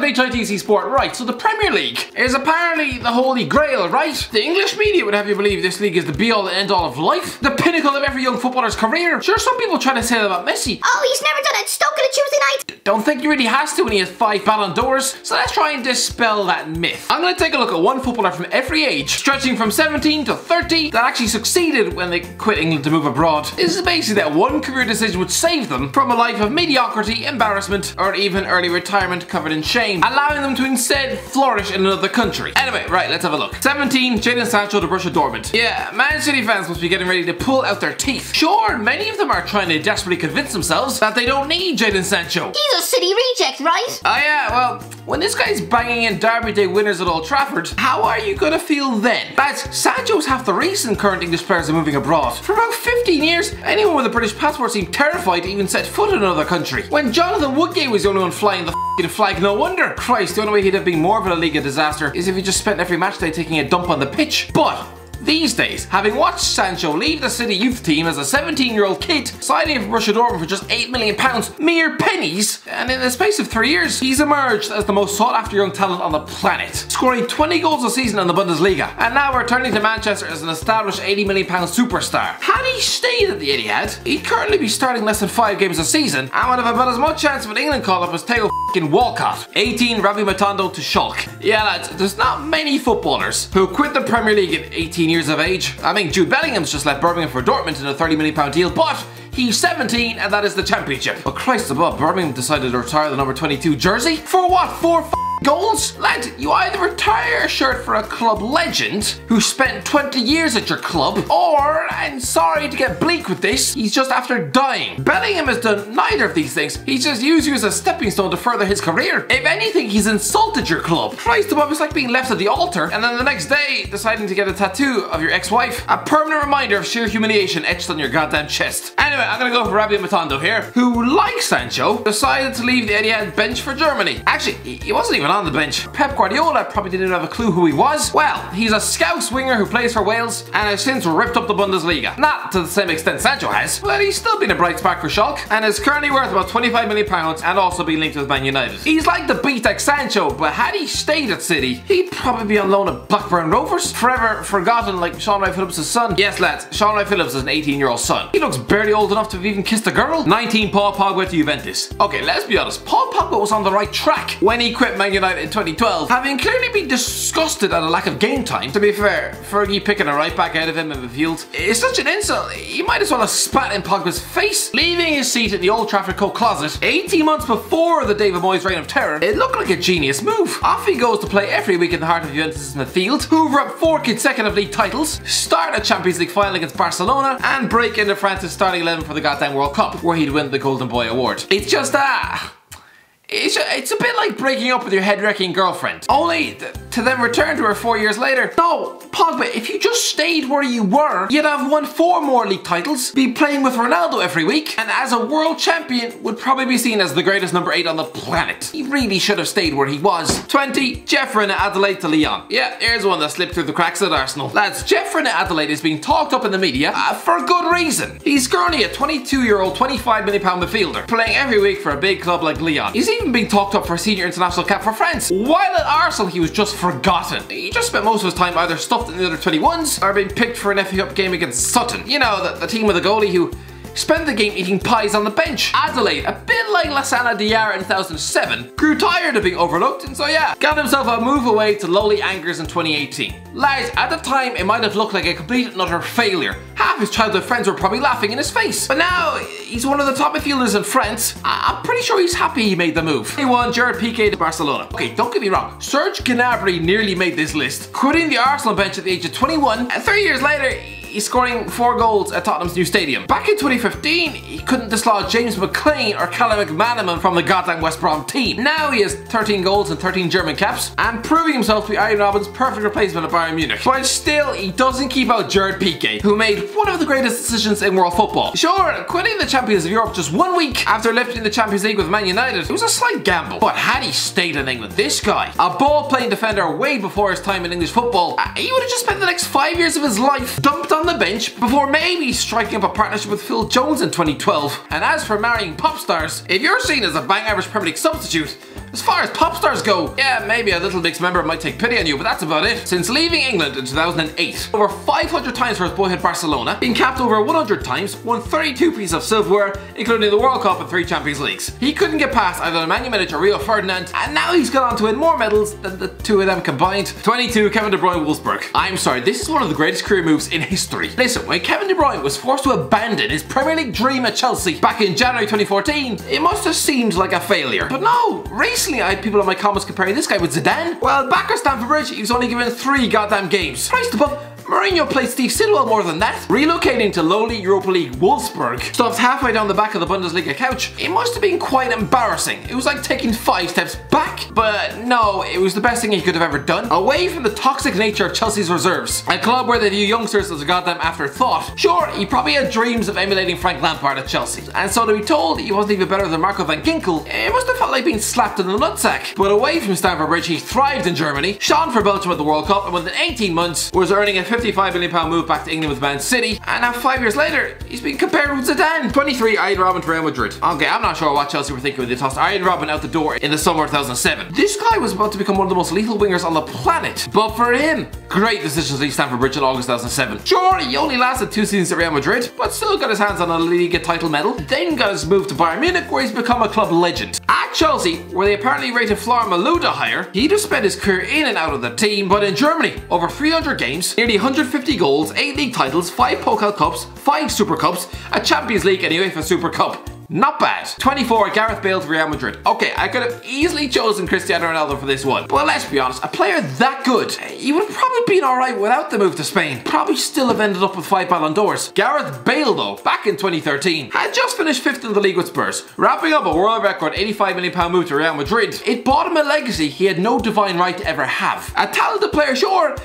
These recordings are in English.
the HITC sport right. So the Premier League is apparently the holy grail, right? The English media would have you believe this league is the be all and end all of life, the pinnacle of every young footballer's career. Sure, some people try to say that about Messi. Oh, he's never done it. Stoke on a Tuesday night. Don't think he really has to when he has five Ballon d'Ors. So let's try and dispel that myth. I'm going to take a look at one footballer from every age, stretching from 17 to 30, that actually succeeded when they quit England to move abroad. This is basically that one career decision would save them from a life of mediocrity, embarrassment, or even early retirement covered in shame, allowing them to instead flourish in another country. Anyway, right, let's have a look. 17, Jadon Sancho to Borussia Dortmund. Yeah, Man City fans must be getting ready to pull out their teeth. Sure, many of them are trying to desperately convince themselves that they don't need Jadon Sancho. He's a City reject, right? Oh yeah, well, when this guy's banging in Derby Day winners at Old Trafford, how are you gonna feel then? Lads, Sancho's half the reason current English players are moving abroad. For about 15 years, anyone with a British passport seemed terrified to even set foot in another country. When Jonathan Woodgate was the only one flying the f***ing flag, no wonder. Christ, the only way he'd have been more of a league of disaster is if he just spent every match day taking a dump on the pitch. But these days, having watched Sancho leave the City youth team as a 17 year old kid, signing for Borussia Dortmund for just £8 million, mere pennies, and in the space of three years, he's emerged as the most sought after young talent on the planet, scoring 20 goals a season in the Bundesliga, and now returning to Manchester as an established £80 million superstar. Had he stayed at the Etihad, he'd currently be starting less than five games a season, and would have about as much chance of an England call-up as Theo f***ing Walcott. 18, Rabbi Matondo to Schalke. Yeah lads, there's not many footballers who quit the Premier League at 18 years of age. I mean, Jude Bellingham's just left Birmingham for Dortmund in a 30 million pound deal, but He's 17 and that is the championship. But Christ above, Birmingham decided to retire the number 22 jersey? For what? For goals? Lad, you either retire a shirt for a club legend who spent 20 years at your club, or, and sorry to get bleak with this, he's just after dying. Bellingham has done neither of these things. He's just used you as a stepping stone to further his career. If anything, he's insulted your club. Christ above, it's like being left at the altar, and then the next day, deciding to get a tattoo of your ex-wife. A permanent reminder of sheer humiliation etched on your goddamn chest. Anyway, I'm gonna go for Rabbi Matondo here, who, like Sancho, decided to leave the Etihad bench for Germany. Actually, he wasn't even on the bench. Pep Guardiola probably didn't have a clue who he was. Well, he's a Scouse winger who plays for Wales and has since ripped up the Bundesliga. Not to the same extent Sancho has, but he's still been a bright spark for Schalke and is currently worth about 25 million pounds and also being linked with Man United. He's like the BTEC Sancho, but had he stayed at City, he'd probably be on loan at Blackburn Rovers, forever forgotten like Shaun Wright Phillips' son. Yes lads, Shaun Wright Phillips is an 18 year old son. He looks barely old enough to have even kissed a girl. 19 Paul Pogba to Juventus. Okay, let's be honest, Paul Pogba was on the right track when he quit Man United in 2012, having clearly been disgusted at a lack of game time. To be fair, Fergie picking a right back out of him in the field is such an insult, he might as well have spat in Pogba's face. Leaving his seat in the Old Trafford coat closet 18 months before the David Moyes reign of terror, it looked like a genius move. Off he goes to play every week in the heart of Juventus' midfield, hoover up four consecutive league titles, start a Champions League final against Barcelona, and break into France's starting 11 for the goddamn World Cup, where he'd win the Golden Boy Award. It's just that. It's, it's a bit like breaking up with your head-wrecking girlfriend. Only th to then return to her four years later. No, Pogba, if you just stayed where you were, you'd have won four more league titles, be playing with Ronaldo every week, and as a world champion, would probably be seen as the greatest number 8 on the planet. He really should have stayed where he was. 20, Jeff Reine-Adélaïde to Lyon. Yeah, here's one that slipped through the cracks at Arsenal. Lads, Jeff Reine-Adélaïde is being talked up in the media uh, for good reason. He's currently a 22-year-old, 25 million pound midfielder, playing every week for a big club like Lyon. He's even being talked up for a senior international cap for France. While at Arsenal, he was just forgotten. He just spent most of his time either stuffed in the other 21s or being picked for an FA Cup game against Sutton. You know, the, the team with a goalie who spent the game eating pies on the bench. Adelaide, a bit like Lassana Diarra in 2007, grew tired of being overlooked and so yeah, got himself a move away to lowly Angers in 2018. Lads, at the time it might have looked like a complete and utter failure. Half his childhood friends were probably laughing in his face. But now, he's one of the top midfielders in France. I am pretty sure he's happy he made the move. He won Gerard Piqué to Barcelona. Okay, don't get me wrong, Serge Gnabry nearly made this list, quitting the Arsenal bench at the age of 21, and three years later, scoring four goals at Tottenham's new stadium. Back in 2015, he couldn't dislodge James McLean or Callum McManaman from the goddamn West Brom team. Now he has 13 goals and 13 German caps, and proving himself to be Arjen Robben's perfect replacement at Bayern Munich. But still, he doesn't keep out Gerard Piqué, who made one of the greatest decisions in world football. Sure, quitting the Champions of Europe just one week after lifting the Champions League with Man United, it was a slight gamble. But had he stayed in England, this guy, a ball-playing defender way before his time in English football, uh, he would have just spent the next five years of his life dumped on the bench before maybe striking up a partnership with Phil Jones in 2012. And as for marrying pop stars, if you're seen as a bang average Premier League substitute, As far as pop stars go, yeah, maybe a Little Mix member might take pity on you, but that's about it. Since leaving England in 2008, over 500 times for his boyhood Barcelona, been capped over 100 times, won 32 pieces of silverware, including the World Cup and three Champions Leagues. He couldn't get past either Nemanja Vidic or Rio Ferdinand, and now he's gone on to win more medals than the two of them combined. 22, Kevin De Bruyne Wolfsburg. I'm sorry, this is one of the greatest career moves in history. Listen, when Kevin De Bruyne was forced to abandon his Premier League dream at Chelsea back in January 2014, it must have seemed like a failure. But no, recently I had people in my comments comparing this guy with Zidane. Well, back at Stamford Bridge, he was only given three goddamn games. Priced above Mourinho played Steve Sidwell more than that. Relocating to lowly Europa League Wolfsburg, stuffed halfway down the back of the Bundesliga couch, it must have been quite embarrassing. It was like taking five steps back, but no, it was the best thing he could have ever done. Away from the toxic nature of Chelsea's reserves, a club where they view youngsters as a goddamn afterthought. Sure, he probably had dreams of emulating Frank Lampard at Chelsea, and so to be told he wasn't even better than Marco van Ginkel, it must have felt like being slapped in the nutsack. But away from Stamford Bridge, he thrived in Germany, shone for Belgium at the World Cup, and within 18 months was earning a 55 million pound move back to England with Man City, and now five years later, he's been compared with Zidane. 23, Arjen Robben to Real Madrid. Okay, I'm not sure what Chelsea were thinking when they tossed Arjen Robben out the door in the summer of 2007. This guy was about to become one of the most lethal wingers on the planet, but for him, great decisions leave Stamford Bridge in August 2007. Sure, he only lasted two seasons at Real Madrid, but still got his hands on a Liga title medal, then got his move to Bayern Munich where he's become a club legend. Chelsea, where they apparently rated Florent Malouda higher, he'd have spent his career in and out of the team, but in Germany, over 300 games, nearly 150 goals, 8 league titles, 5 Pokal Cups, 5 Super Cups, a Champions League and UEFA Super Cup. Not bad. 24, Gareth Bale to Real Madrid. Okay, I could have easily chosen Cristiano Ronaldo for this one. But let's be honest, a player that good, he would have probably been alright without the move to Spain. Probably still have ended up with 5 Ballon d'Ors. Gareth Bale though, back in 2013, had just finished 5th in the league with Spurs, wrapping up a world record £85 million move to Real Madrid. It bought him a legacy he had no divine right to ever have. A talented player, sure,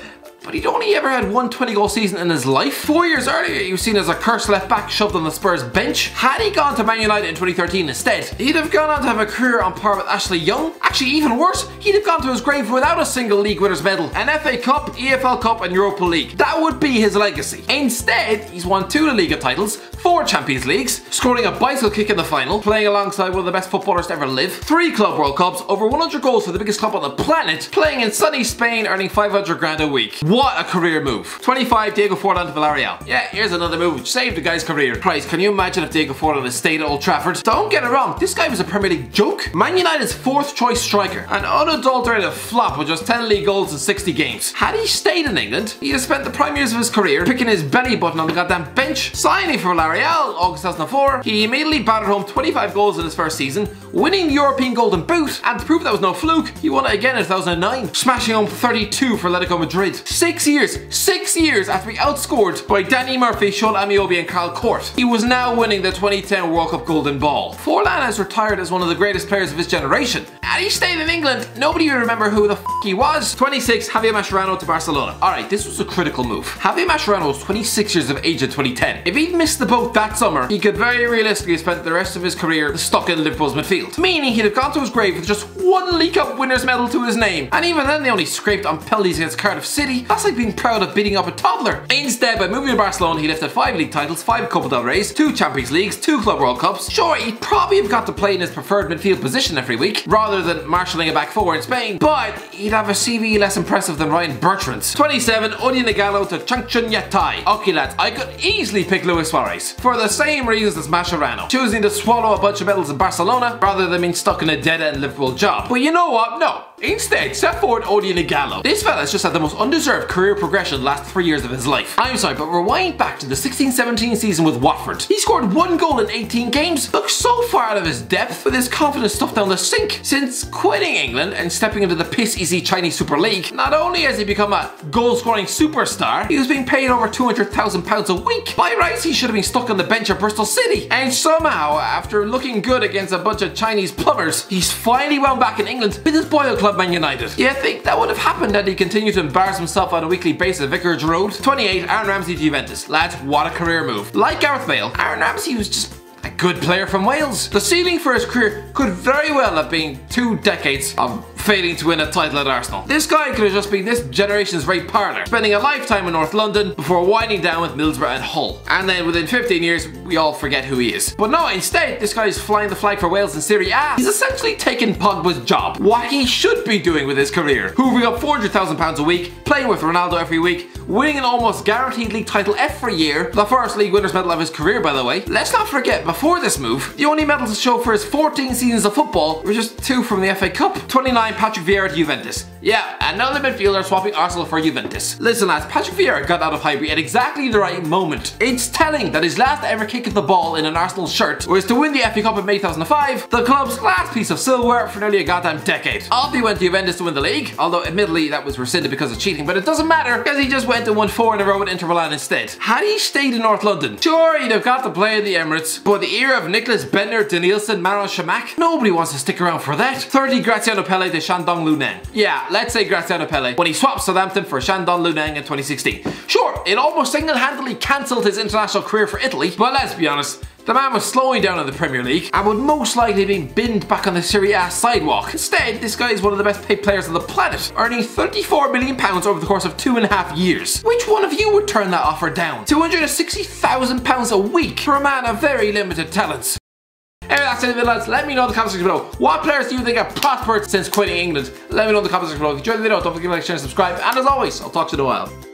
but he'd only ever had one 20 goal season in his life. Four years earlier, he was seen as a cursed left back shoved on the Spurs bench. Had he gone to Man United in 2013 instead, he'd have gone on to have a career on par with Ashley Young. Actually, even worse, he'd have gone to his grave without a single league winners medal, an FA Cup, EFL Cup, and Europa League. That would be his legacy. Instead, he's won two La Liga titles, four Champions Leagues, scoring a bicycle kick in the final, playing alongside one of the best footballers to ever live, three Club World Cups, over 100 goals for the biggest club on the planet, playing in sunny Spain, earning 500 grand a week. What a career move move. 25, Diego Forlan to Villarreal. Yeah, here's another move which saved the guy's career. Christ, can you imagine if Diego Forlan had stayed at Old Trafford? Don't get it wrong, this guy was a Premier League joke. Man United's fourth choice striker, an unadulterated flop with just 10 league goals in 60 games. Had he stayed in England, he'd have spent the prime years of his career picking his belly button on the goddamn bench. Signing for Villarreal, August 2004, he immediately battered home 25 goals in his first season, winning the European Golden Boot, and to prove that was no fluke, he won it again in 2009, smashing home 32 for Atletico Madrid. Six years, six years after being outscored by Danny Murphy, Shola Ameobi and Carl Cort. He was now winning the 2010 World Cup Golden Ball. Forlan has retired as one of the greatest players of his generation. Had he stayed in England, nobody would remember who the f he was. 26, Javier Mascherano to Barcelona. Alright, this was a critical move. Javier Mascherano was 26 years of age in 2010. If he'd missed the boat that summer, he could very realistically spend the rest of his career stuck in Liverpool's midfield. Meaning he'd have gone to his grave with just one League Cup winner's medal to his name. And even then they only scraped on penalties against Cardiff City. That's like being proud of beating up a toddler. Instead, by moving to Barcelona, he lifted 5 league titles, 5 Copa del Reys, 2 Champions Leagues, 2 Club World Cups. Sure, he'd probably have got to play in his preferred midfield position every week, rather than marshalling a back four in Spain, but he'd have a CV less impressive than Ryan Bertrand's. 27, Odion Ighalo to Changchun Yatai. Okay lads, I could easily pick Luis Suarez, for the same reasons as Mascherano, choosing to swallow a bunch of medals in Barcelona, rather than being stuck in a dead-end Liverpool job. But you know what? No. Instead, step forward Odion Ighalo. This fella's just had the most undeserved career progression the last three years of his life. I'm sorry, but rewind back to the 16-17 season with Watford. He scored one goal in 18 games, looks so far out of his depth with his confidence stuffed down the sink. Since quitting England and stepping into the piss-easy Chinese Super League, not only has he become a goal-scoring superstar, he was being paid over £200,000 a week. By rights, he should have been stuck on the bench at Bristol City. And somehow, after looking good against a bunch of Chinese plumbers, he's finally wound back in England with his boyhood club Man United. You think that would have happened had he continued to embarrass himself on a weekly basis at Vicarage Road? 28, Aaron Ramsey Juventus. Lads, what a career move. Like Gareth Bale, Aaron Ramsey was just a good player from Wales. The ceiling for his career could very well have been two decades of failing to win a title at Arsenal. This guy could have just been this generation's Ray Parlour, spending a lifetime in North London before winding down with Middlesbrough and Hull. And then within 15 years, we all forget who he is. But no, instead, this guy is flying the flag for Wales in Serie A. He's essentially taken Pogba's job, what he should be doing with his career. Hoovering up £400,000 a week, playing with Ronaldo every week, winning an almost guaranteed league title every year, the first league winner's medal of his career by the way. Let's not forget, before this move, the only medals to show for his 14 seasons of football were just two from the FA Cup. 29 Patrick Vieira to Juventus. Yeah, another midfielder swapping Arsenal for Juventus. Listen lads, Patrick Vieira got out of Highbury at exactly the right moment. It's telling that his last ever kick of the ball in an Arsenal shirt was to win the FA Cup in May 2005, the club's last piece of silverware for nearly a goddamn decade. He went to Juventus to win the league, although admittedly that was rescinded because of cheating, but it doesn't matter because he just went and won four in a row with Inter Milan instead. Had he stayed in North London, sure he'd have got to play in the Emirates, but the era of Nicklas Bendtner, Denilson, Marouane Chamakh, nobody wants to stick around for that. 30 Graziano Pelle to Shandong Luneng. Yeah, let's say Graziano Pelle when he swapped Southampton for Shandong Luneng in 2016. Sure, it almost single-handedly cancelled his international career for Italy, but let's be honest, the man was slowing down in the Premier League and would most likely be binned back on the Serie A sidewalk. Instead, this guy is one of the best paid players on the planet, earning 34 million pounds over the course of two and a half years. Which one of you would turn that offer down? 260,000 pounds a week for a man of very limited talents. Anyway, that's it, lads. Let me know in the comment section below. What players do you think have prospered since quitting England? Let me know in the comment section below. If you enjoyed the video, don't forget to like, share, and subscribe. And as always, I'll talk to you in a while.